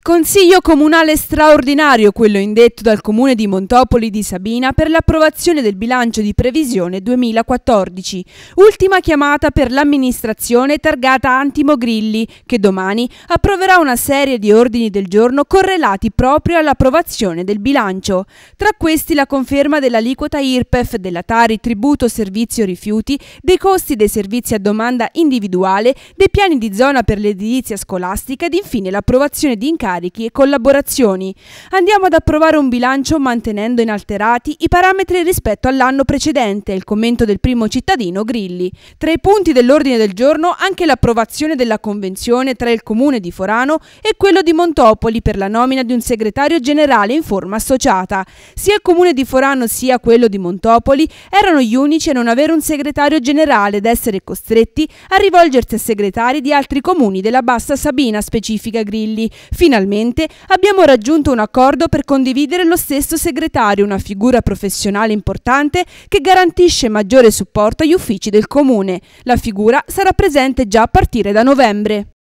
Consiglio comunale straordinario, quello indetto dal comune di Montopoli di Sabina per l'approvazione del bilancio di previsione 2014. Ultima chiamata per l'amministrazione targata Antimo Grilli, che domani approverà una serie di ordini del giorno correlati proprio all'approvazione del bilancio. Tra questi la conferma dell'aliquota IRPEF, della Tari tributo servizio rifiuti, dei costi dei servizi a domanda individuale, dei piani di zona per l'edilizia scolastica ed infine l'approvazione di incarichi incarichi e collaborazioni. Andiamo ad approvare un bilancio mantenendo inalterati i parametri rispetto all'anno precedente, il commento del primo cittadino Grilli. Tra i punti dell'ordine del giorno anche l'approvazione della convenzione tra il comune di Forano e quello di Montopoli per la nomina di un segretario generale in forma associata. Sia il comune di Forano sia quello di Montopoli erano gli unici a non avere un segretario generale ed essere costretti a rivolgersi a segretari di altri comuni della Bassa Sabina, specifica Grilli. Finalmente Finalmente abbiamo raggiunto un accordo per condividere lo stesso segretario, una figura professionale importante che garantisce maggiore supporto agli uffici del comune. La figura sarà presente già a partire da novembre.